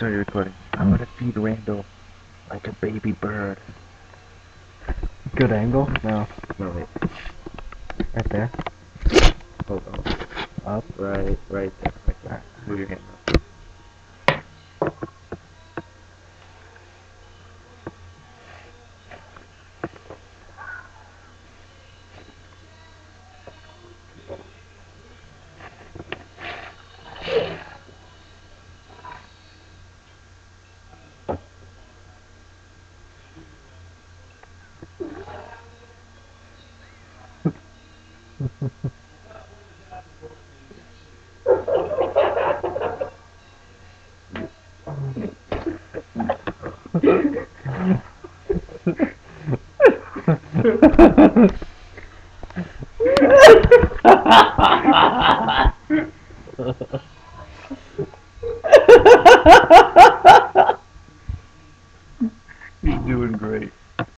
start your recording. I'm gonna feed Randle like a baby bird. Good angle? No. No, wait. Right there. Hold on. Up. Right, right there, right there. Move your hand up. You're doing great.